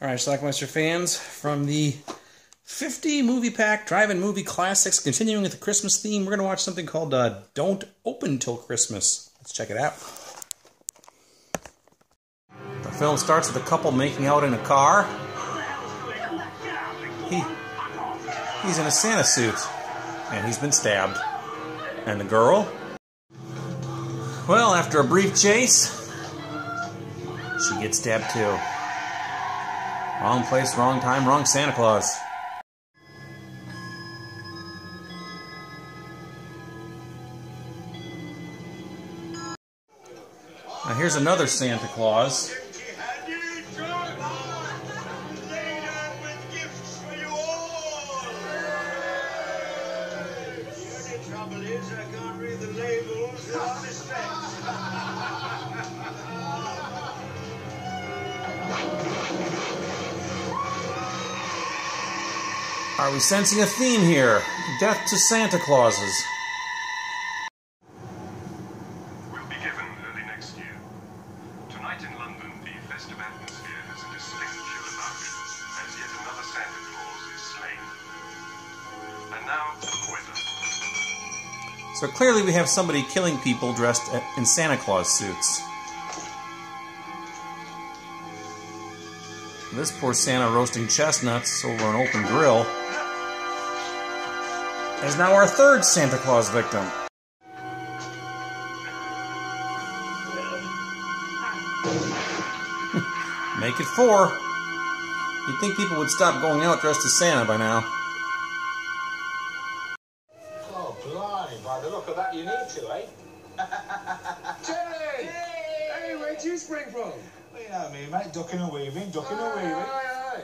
All right, Schlockmeister fans, from the 50 movie pack drive-in movie classics, continuing with the Christmas theme, we're going to watch something called uh, Don't Open Till Christmas. Let's check it out. The film starts with a couple making out in a car. He, he's in a Santa suit, and he's been stabbed. And the girl? Well, after a brief chase, she gets stabbed too. Wrong place, wrong time, wrong Santa Claus. Now here's another Santa Claus. Are we sensing a theme here? Death to Santa Clauses. will be given early next year. Tonight in London, the festive atmosphere has a distinct chill about it, as yet another Santa Claus is slain. And now, the weather. So clearly we have somebody killing people dressed in Santa Claus suits. This poor Santa roasting chestnuts over an open grill is now our third Santa Claus victim. Make it four. You'd think people would stop going out dressed as Santa by now. Oh, blimey, by the look of that, you need to, eh? Jerry! Hey, where'd you spring from? Well, you know me, mate, ducking and weaving, ducking and weaving. aye, aye.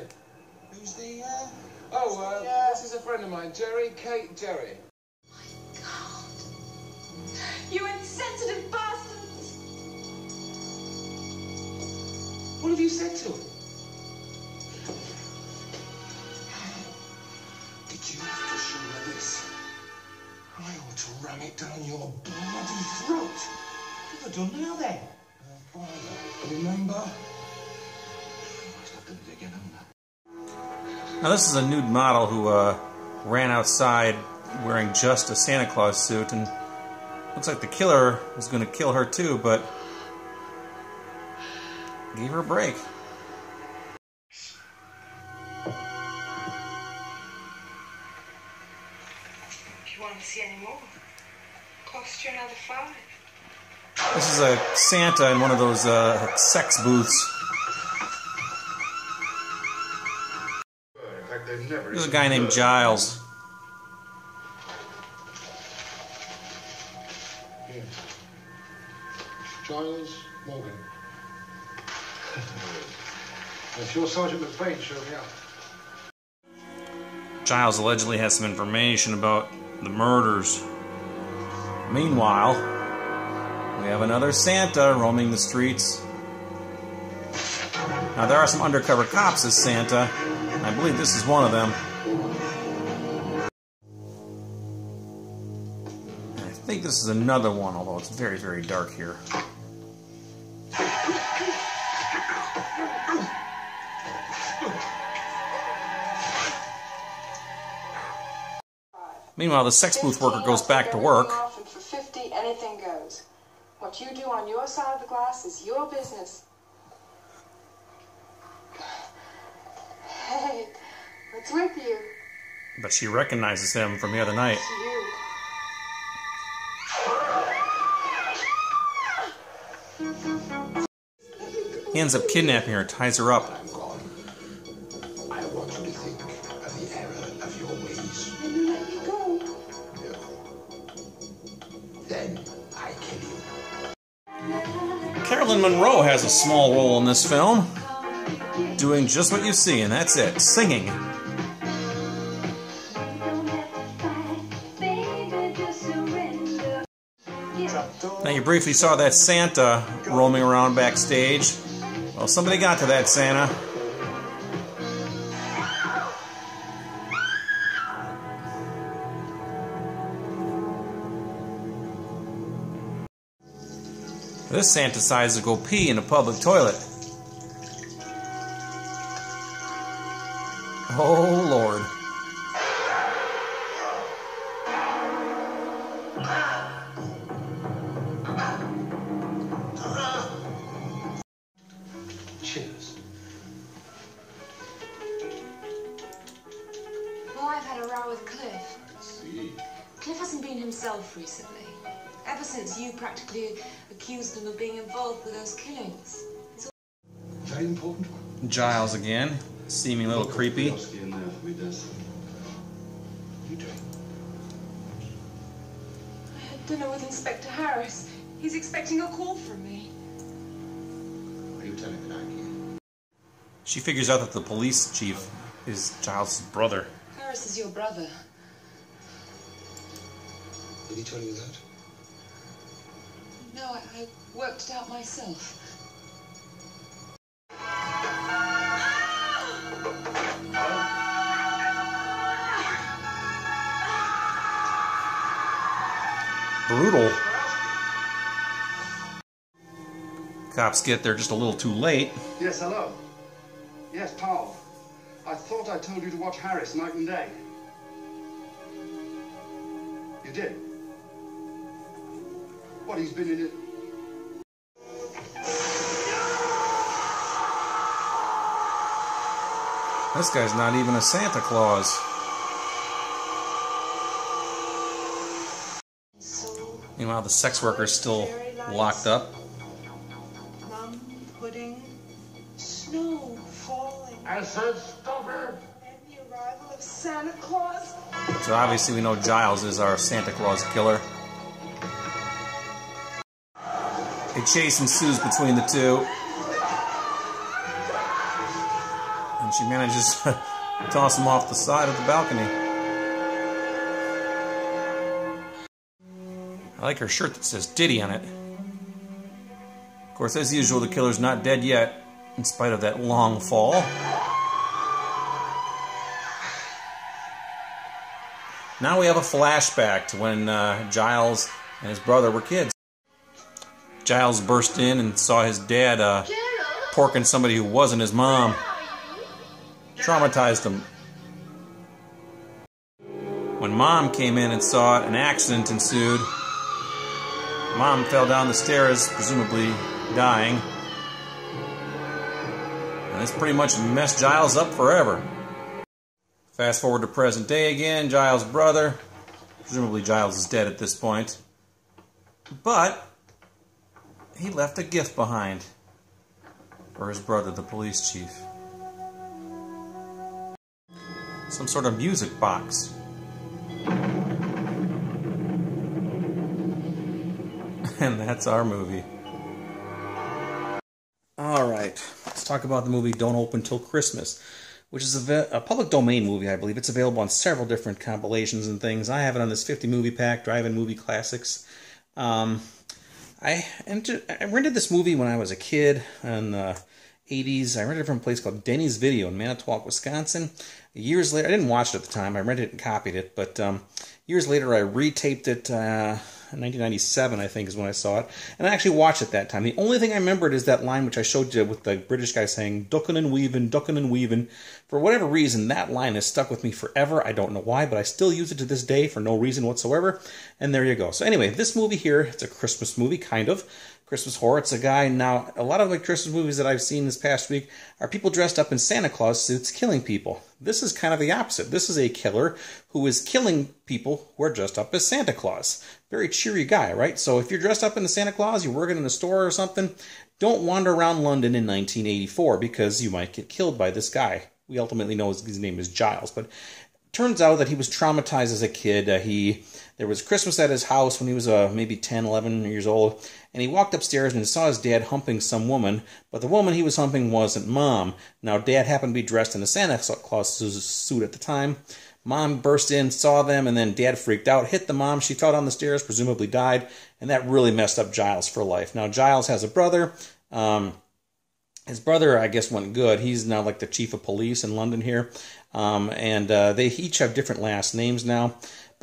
Who's the, uh... Oh, uh, Yeah. this is a friend of mine, Jerry, Kate, Jerry. My God. You insensitive bastards! What have you said to him? Did you have to show her this? I ought to ram it down your bloody throat. What have I done now, then? Uh, father, remember? I must have done it again, haven't I? Now this is a nude model who uh, ran outside wearing just a Santa Claus suit, and looks like the killer was going to kill her too, but gave her a break. If you want to see any more, cost you another five. This is a Santa in one of those uh, sex booths. There's a guy named Giles. Giles Morgan. if you're Sergeant McVeigh, show me up. Giles allegedly has some information about the murders. Meanwhile, we have another Santa roaming the streets. Now, there are some undercover cops as Santa. I believe this is one of them. I think this is another one, although it's very, very dark here. Meanwhile, the sex booth worker goes back to work. For 50, anything goes. What you do on your side of the glass is your business. What's with you? But she recognizes him from the other night. He ends up kidnapping her, ties her up. I'm gone. Want you to think of the error of your ways. And you let me go. No. Then I kill you. Carolyn Munro has a small role in this film, doing just what you see, and that's it singing. Now, you briefly saw that Santa roaming around backstage. Well, somebody got to that Santa. This Santa decides to go pee in a public toilet. Oh, Lord. With Cliff. See. Cliff hasn't been himself recently. Ever since you practically accused him of being involved with those killings. Very important one. Giles again, seeming a little creepy. in there for me, You doing? I had dinner with Inspector Harris. He's expecting a call from me. Are you telling me that I'm here? She figures out that the police chief is Giles' brother. Harris is your brother. Did he tell you that? No, I, I worked it out myself. Brutal. Cops get there just a little too late. Yes, hello. Yes, Paul. I thought I told you to watch Harris night and day. You did? What, he's been in it? This guy's not even a Santa Claus. Meanwhile, the sex worker's still locked up. Plum pudding, snow falling, I said stop it! and the arrival of Santa Claus. So obviously we know Giles is our Santa Claus killer. A chase ensues between the two. And she manages to toss him off the side of the balcony. I like her shirt that says Diddy on it. Of course, as usual, the killer's not dead yet, in spite of that long fall. Now we have a flashback to when uh, Giles and his brother were kids. Giles burst in and saw his dad uh, porking somebody who wasn't his mom. Traumatized him. When mom came in and saw it, an accident ensued. Mom fell down the stairs, presumably dying. And this pretty much messed Giles up forever. Fast forward to present day again, Giles' brother. Presumably Giles is dead at this point. But he left a gift behind for his brother, the police chief. Some sort of music box. and that's our movie. All right, let's talk about the movie Don't Open Till Christmas, which is a, a public domain movie, I believe. It's available on several different compilations and things. I have it on this 50 movie pack, Drive-In Movie Classics. Um, I entered, I rented this movie when I was a kid in the 80s. I rented it from a place called Denny's Video in Manitowoc, Wisconsin. Years later, I didn't watch it at the time. I rented it and copied it, but um, years later, I retaped it. Uh, 1997, I think, is when I saw it, and I actually watched it that time. The only thing I remembered is that line which I showed you with the British guy saying "duckin' and weaving, duckin' and weaving." For whatever reason, that line has stuck with me forever. I don't know why, but I still use it to this day for no reason whatsoever. And there you go. So anyway, this movie here, it's a Christmas movie, kind of. Christmas horror. It's a guy now. A lot of the Christmas movies that I've seen this past week are people dressed up in Santa Claus suits killing people. This is kind of the opposite. This is a killer who is killing people who are dressed up as Santa Claus. Very cheery guy, right? So if you're dressed up in a Santa Claus, you're working in a store or something, don't wander around London in 1984 because you might get killed by this guy. We ultimately know his, his name is Giles, but turns out that he was traumatized as a kid. Uh, he there was Christmas at his house when he was uh, maybe 10, 11 years old, and he walked upstairs and saw his dad humping some woman, but the woman he was humping wasn't mom. Now, dad happened to be dressed in a Santa Claus suit at the time. Mom burst in, saw them, and then dad freaked out, hit the mom. She fell down the stairs, presumably died, and that really messed up Giles for life. Now, Giles has a brother. Um, his brother, I guess, went good. He's now like the chief of police in London here. Um, and uh, they each have different last names now.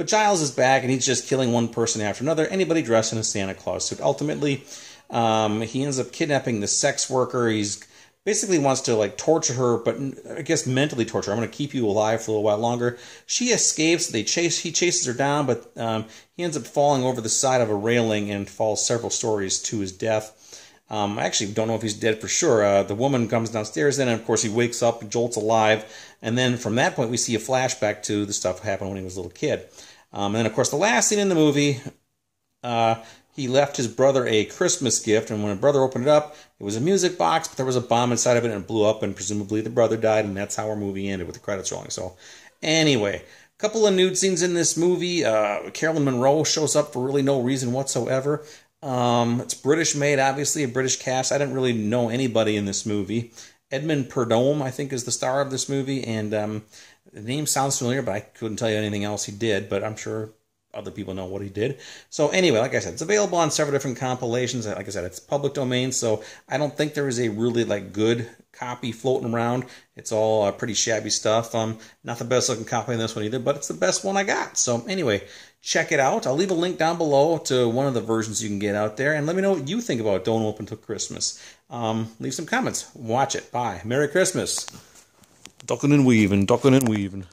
But Giles is back, and he's just killing one person after another. Anybody dressed in a Santa Claus suit. Ultimately, um, he ends up kidnapping the sex worker. He's basically wants to like torture her, but I guess mentally torture. I'm going to keep you alive for a little while longer. She escapes. They chase. He chases her down, but um, he ends up falling over the side of a railing and falls several stories to his death. Um, I actually don't know if he's dead for sure. Uh, the woman comes downstairs, then, and of course, he wakes up, jolts alive, and then from that point, we see a flashback to the stuff that happened when he was a little kid. Um, and then, of course, the last scene in the movie, uh, he left his brother a Christmas gift, and when a brother opened it up, it was a music box, but there was a bomb inside of it, and it blew up, and presumably the brother died, and that's how our movie ended with the credits rolling. So, anyway, a couple of nude scenes in this movie. Uh, Carolyn Munro shows up for really no reason whatsoever. Um, it's British made, obviously, a British cast. I didn't really know anybody in this movie. Edmund Purdom, I think, is the star of this movie, and um, the name sounds familiar, but I couldn't tell you anything else he did, but I'm sure other people know what he did. So anyway, like I said, it's available on several different compilations. Like I said, it's public domain, so I don't think there is a really like good copy floating around. It's all uh, pretty shabby stuff. Um, not the best looking copy in this one either, but it's the best one I got. So anyway, check it out. I'll leave a link down below to one of the versions you can get out there, and let me know what you think about Don't Open Till Christmas. Um, leave some comments. Watch it. Bye. Merry Christmas. Ducking and weaving, ducking and weaving.